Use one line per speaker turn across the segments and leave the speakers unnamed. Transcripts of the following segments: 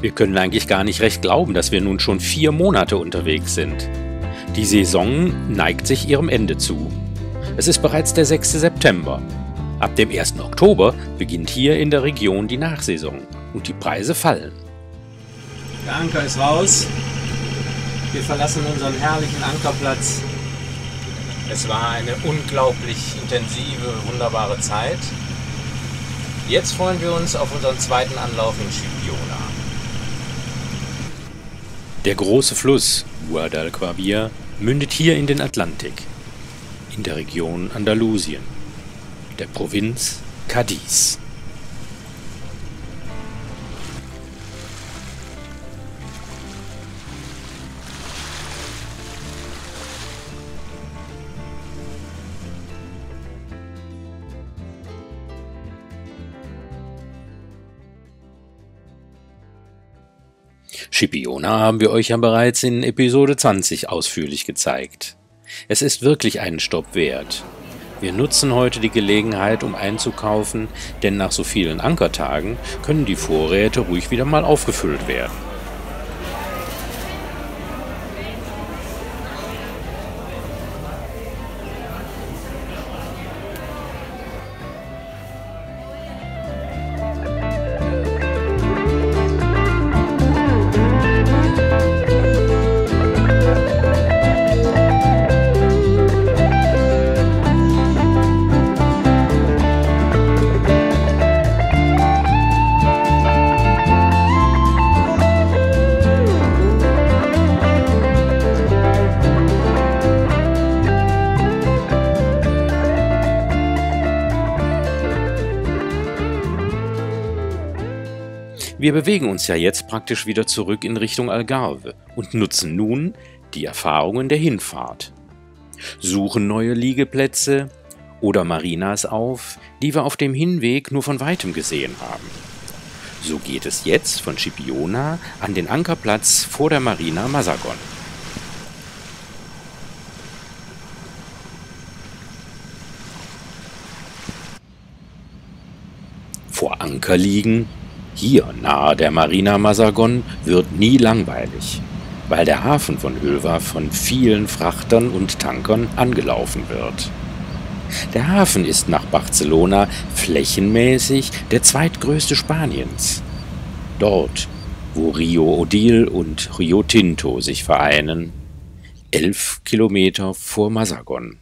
Wir können eigentlich gar nicht recht glauben, dass wir nun schon vier Monate unterwegs sind. Die Saison neigt sich ihrem Ende zu. Es ist bereits der 6. September. Ab dem 1. Oktober beginnt hier in der Region die Nachsaison und die Preise fallen.
Der Anker ist raus. Wir verlassen unseren herrlichen Ankerplatz. Es war eine unglaublich intensive, wunderbare Zeit. Jetzt freuen wir uns auf unseren zweiten Anlauf in Schipiona.
Der große Fluss Guadalquivir mündet hier in den Atlantik, in der Region Andalusien, der Provinz Cadiz. Schipiona haben wir euch ja bereits in Episode 20 ausführlich gezeigt. Es ist wirklich einen Stopp wert. Wir nutzen heute die Gelegenheit, um einzukaufen, denn nach so vielen Ankertagen können die Vorräte ruhig wieder mal aufgefüllt werden. Wir bewegen uns ja jetzt praktisch wieder zurück in Richtung Algarve und nutzen nun die Erfahrungen der Hinfahrt. Suchen neue Liegeplätze oder Marinas auf, die wir auf dem Hinweg nur von weitem gesehen haben. So geht es jetzt von Schipiona an den Ankerplatz vor der Marina Masagon. Vor Anker liegen hier nahe der Marina Masagon wird nie langweilig, weil der Hafen von Hülva von vielen Frachtern und Tankern angelaufen wird. Der Hafen ist nach Barcelona flächenmäßig der zweitgrößte Spaniens. Dort, wo Rio Odil und Rio Tinto sich vereinen, elf Kilometer vor Masagon.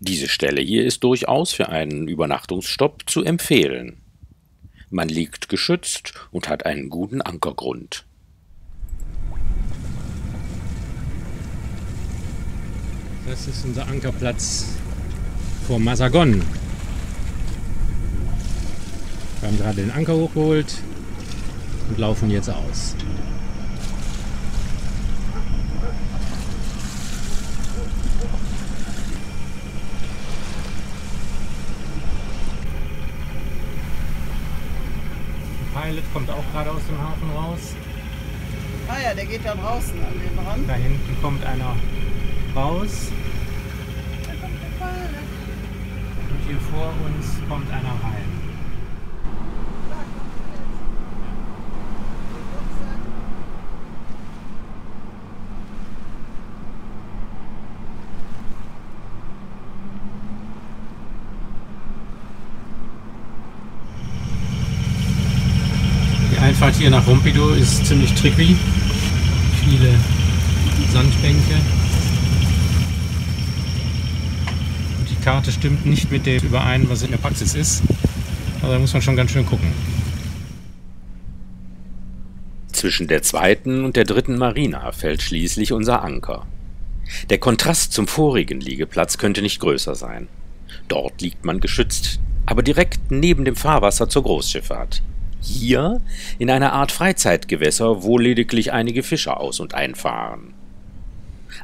Diese Stelle hier ist durchaus für einen Übernachtungsstopp zu empfehlen. Man liegt geschützt und hat einen guten Ankergrund.
Das ist unser Ankerplatz vor Masagon. Wir haben gerade den Anker hochgeholt und laufen jetzt aus. Pilot kommt auch gerade aus dem Hafen raus.
Ah ja, der geht da draußen an den Rand.
Da hinten kommt einer raus.
Da kommt der Pilot.
Und hier vor uns kommt einer rein.
Da kommt
Die Einfahrt hier nach Rompido ist ziemlich tricky. Viele Sandbänke. Und die Karte stimmt nicht mit dem überein, was in der Praxis ist. Also da muss man schon ganz schön gucken.
Zwischen der zweiten und der dritten Marina fällt schließlich unser Anker. Der Kontrast zum vorigen Liegeplatz könnte nicht größer sein. Dort liegt man geschützt, aber direkt neben dem Fahrwasser zur Großschifffahrt. Hier in einer Art Freizeitgewässer, wo lediglich einige Fischer aus- und einfahren.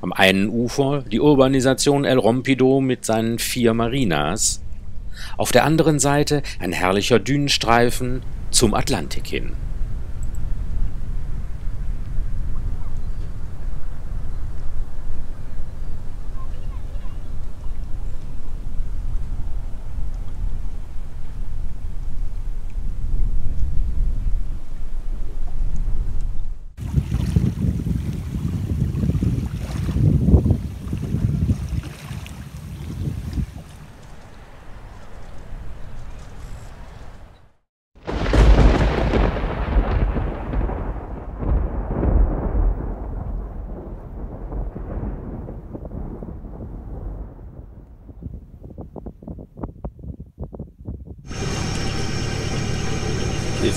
Am einen Ufer die Urbanisation El Rompido mit seinen vier Marinas, auf der anderen Seite ein herrlicher Dünenstreifen zum Atlantik hin.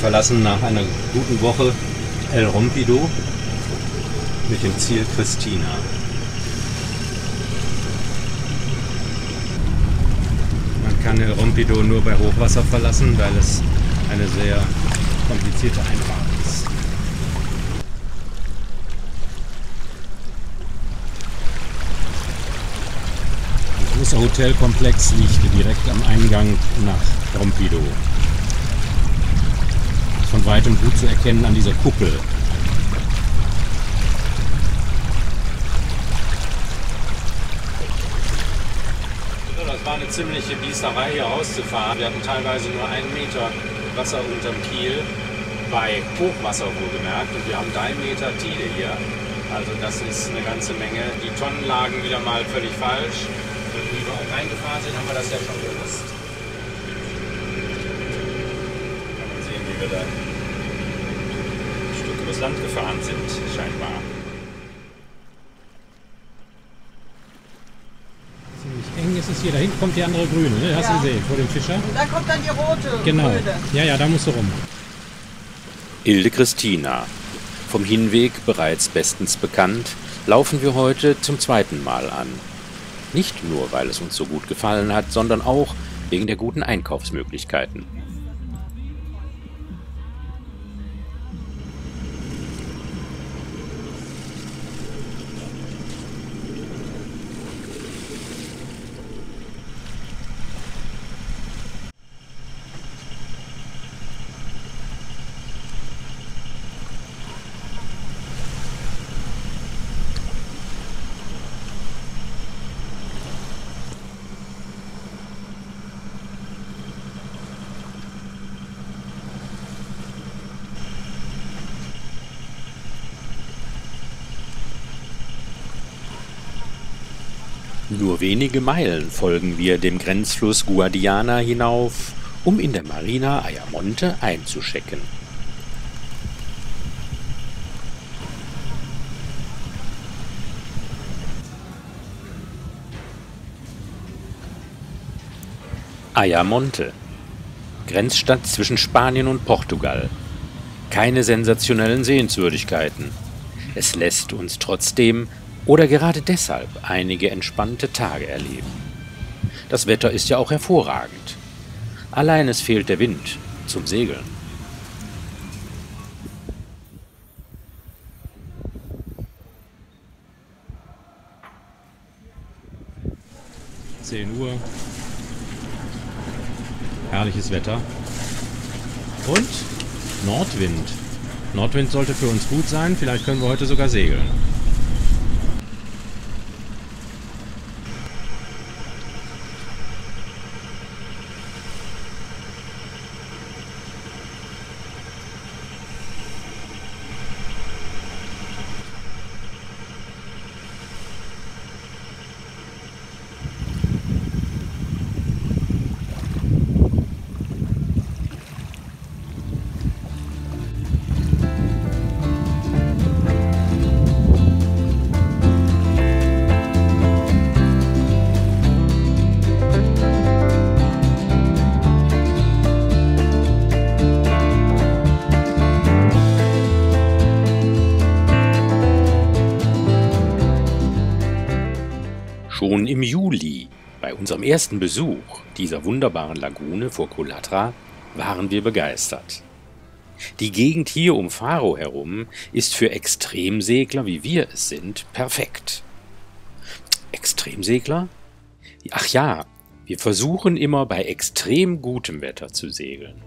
Verlassen nach einer guten Woche El Rompido mit dem Ziel Christina. Man kann El Rompido nur bei Hochwasser verlassen, weil es eine sehr komplizierte Einfahrt ist. Ein großer Hotelkomplex liegt direkt am Eingang nach Rompido. Von weitem gut zu erkennen an dieser Kuppel. Das war eine ziemliche Biesterei hier rauszufahren. Wir hatten teilweise nur einen Meter Wasser unterm Kiel, bei Hochwasser wohlgemerkt. Und wir haben drei Meter Tide hier. Also das ist eine ganze Menge. Die Tonnen lagen wieder mal völlig falsch. Und wie wir auch reingefahren sind, haben wir das ja schon gewusst. Kann man sehen, wie wir da ein Stück übers Land gefahren sind, scheinbar. Ziemlich eng ist es hier. Da hinten kommt die andere grüne, ne? Hast du
Ja.
gesehen, vor dem Fischer?
Und da kommt dann die rote.
Genau.
Grüne.
Ja, ja, da musst du rum.
Ilde Christina. Vom Hinweg bereits bestens bekannt, laufen wir heute zum zweiten Mal an. Nicht nur, weil es uns so gut gefallen hat, sondern auch wegen der guten Einkaufsmöglichkeiten. Nur wenige Meilen folgen wir dem Grenzfluss Guadiana hinauf, um in der Marina Ayamonte einzuschecken. Ayamonte, Grenzstadt zwischen Spanien und Portugal. Keine sensationellen Sehenswürdigkeiten. Es lässt uns trotzdem oder gerade deshalb einige entspannte Tage erleben. Das Wetter ist ja auch hervorragend. Allein es fehlt der Wind zum Segeln.
Zehn Uhr. Herrliches Wetter. Und Nordwind. Nordwind sollte für uns gut sein. Vielleicht können wir heute sogar segeln.
Schon im Juli, bei unserem ersten Besuch dieser wunderbaren Lagune vor Colatra, waren wir begeistert. Die Gegend hier um Faro herum ist für Extremsegler, wie wir es sind, perfekt. Extremsegler? Ach ja, wir versuchen immer bei extrem gutem Wetter zu segeln.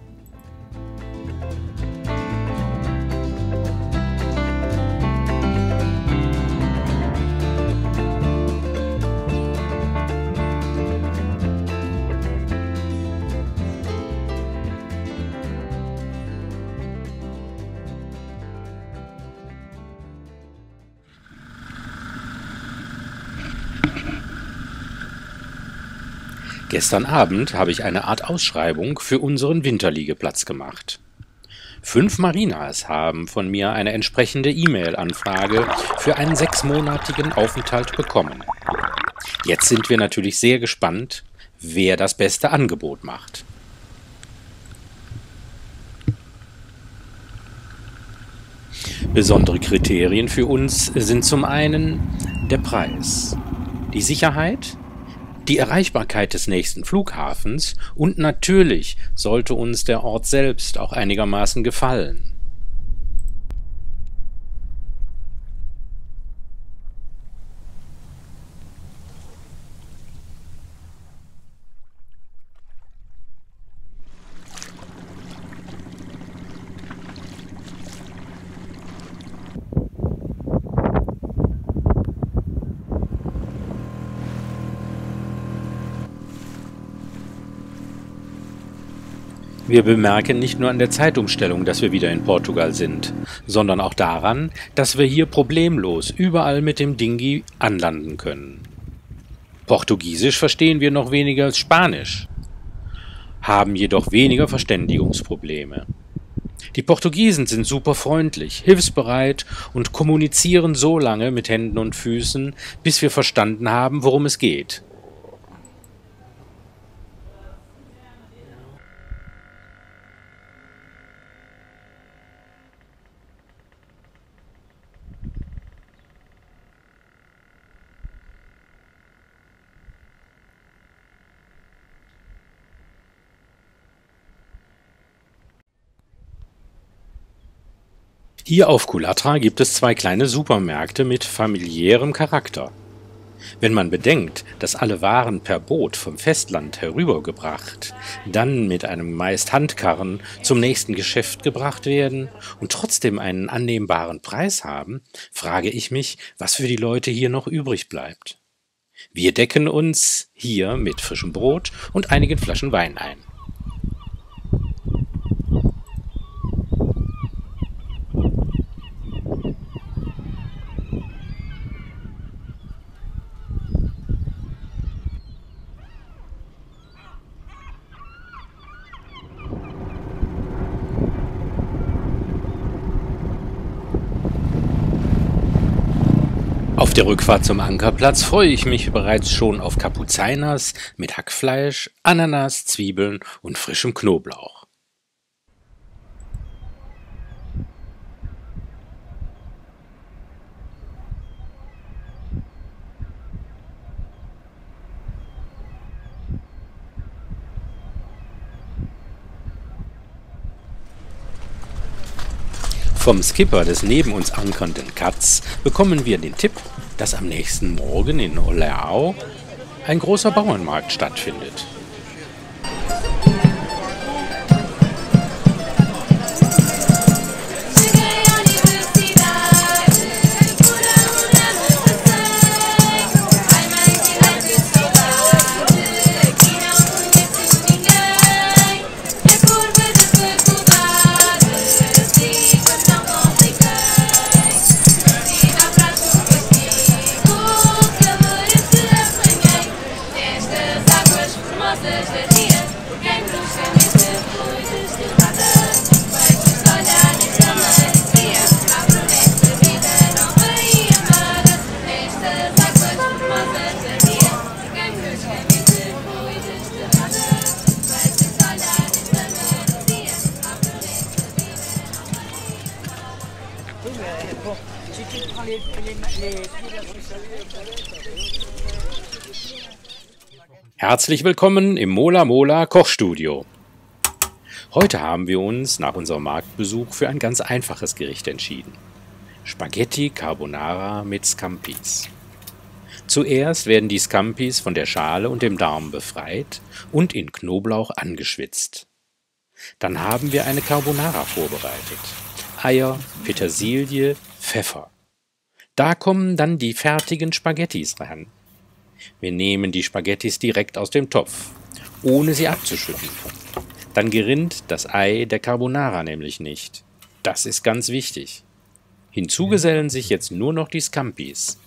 Gestern Abend habe ich eine Art Ausschreibung für unseren Winterliegeplatz gemacht. Fünf Marinas haben von mir eine entsprechende E-Mail-Anfrage für einen sechsmonatigen Aufenthalt bekommen. Jetzt sind wir natürlich sehr gespannt, wer das beste Angebot macht. Besondere Kriterien für uns sind zum einen der Preis, die Sicherheit, die Erreichbarkeit des nächsten Flughafens und natürlich sollte uns der Ort selbst auch einigermaßen gefallen. Wir bemerken nicht nur an der Zeitumstellung, dass wir wieder in Portugal sind, sondern auch daran, dass wir hier problemlos überall mit dem Dingi anlanden können. Portugiesisch verstehen wir noch weniger als Spanisch, haben jedoch weniger Verständigungsprobleme. Die Portugiesen sind super freundlich, hilfsbereit und kommunizieren so lange mit Händen und Füßen, bis wir verstanden haben, worum es geht. Hier auf Kulatra gibt es zwei kleine Supermärkte mit familiärem Charakter. Wenn man bedenkt, dass alle Waren per Boot vom Festland herübergebracht, dann mit einem meist Handkarren zum nächsten Geschäft gebracht werden und trotzdem einen annehmbaren Preis haben, frage ich mich, was für die Leute hier noch übrig bleibt. Wir decken uns hier mit frischem Brot und einigen Flaschen Wein ein. Auf der Rückfahrt zum Ankerplatz freue ich mich bereits schon auf Kapuziners mit Hackfleisch, Ananas, Zwiebeln und frischem Knoblauch. Vom Skipper des neben uns ankernden Katz bekommen wir den Tipp, dass am nächsten Morgen in Oleao ein großer Bauernmarkt stattfindet. Herzlich willkommen im Mola Mola Kochstudio. Heute haben wir uns nach unserem Marktbesuch für ein ganz einfaches Gericht entschieden. Spaghetti Carbonara mit Scampis. Zuerst werden die Scampis von der Schale und dem Darm befreit und in Knoblauch angeschwitzt. Dann haben wir eine Carbonara vorbereitet. Eier, Petersilie, Pfeffer. Da kommen dann die fertigen Spaghettis ran. Wir nehmen die Spaghettis direkt aus dem Topf, ohne sie abzuschütten. Dann gerinnt das Ei der Carbonara nämlich nicht. Das ist ganz wichtig. Hinzugesellen sich jetzt nur noch die Scampis.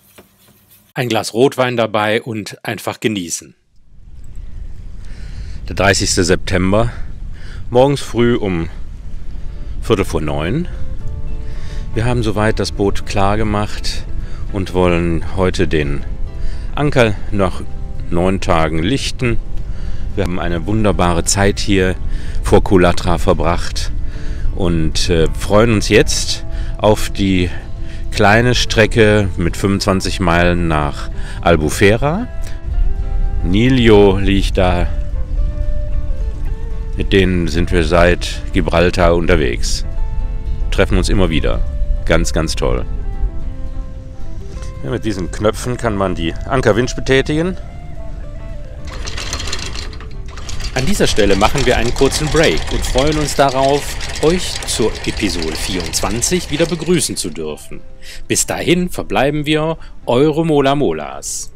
Ein Glas Rotwein dabei und einfach genießen. Der 30. September, morgens früh um Viertel vor neun. Wir haben soweit das Boot klar gemacht und wollen heute den Anker nach neun Tagen lichten. Wir haben eine wunderbare Zeit hier vor Kulatra verbracht und äh, freuen uns jetzt auf die kleine Strecke mit 25 Meilen nach Albufera. Nilio liegt da. Mit denen sind wir seit Gibraltar unterwegs. Treffen uns immer wieder. Ganz, ganz toll. Ja, mit diesen Knöpfen kann man die Ankerwinch betätigen. An dieser Stelle machen wir einen kurzen Break und freuen uns darauf, euch zur Episode 24 wieder begrüßen zu dürfen. Bis dahin verbleiben wir eure Mola Molas.